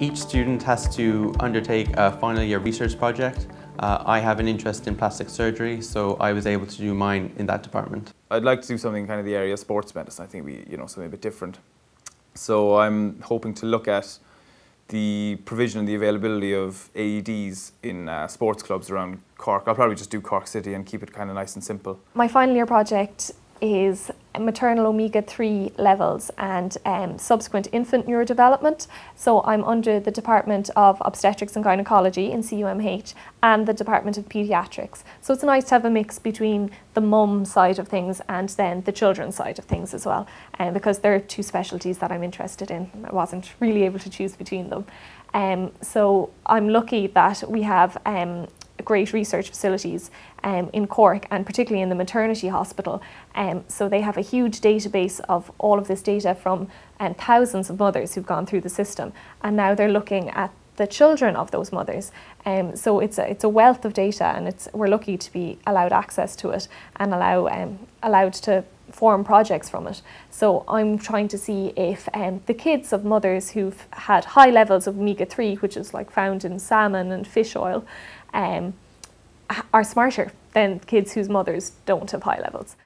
Each student has to undertake a final year research project. Uh, I have an interest in plastic surgery, so I was able to do mine in that department. I'd like to do something kind of the area of sports medicine. I think we, you know, something a bit different. So I'm hoping to look at the provision and the availability of AEDs in uh, sports clubs around Cork. I'll probably just do Cork City and keep it kind of nice and simple. My final year project is maternal omega-3 levels and um, subsequent infant neurodevelopment. So I'm under the Department of Obstetrics and Gynecology in CUMH and the Department of Paediatrics. So it's nice to have a mix between the mum side of things and then the children's side of things as well um, because they're two specialties that I'm interested in. I wasn't really able to choose between them. Um, so I'm lucky that we have um, great research facilities um, in Cork and particularly in the maternity hospital. Um, so they have a huge database of all of this data from um, thousands of mothers who've gone through the system and now they're looking at the children of those mothers. Um, so it's a, it's a wealth of data and it's, we're lucky to be allowed access to it and allow, um, allowed to form projects from it. So I'm trying to see if um, the kids of mothers who've had high levels of omega-3, which is like found in salmon and fish oil, um, are smarter than kids whose mothers don't have high levels.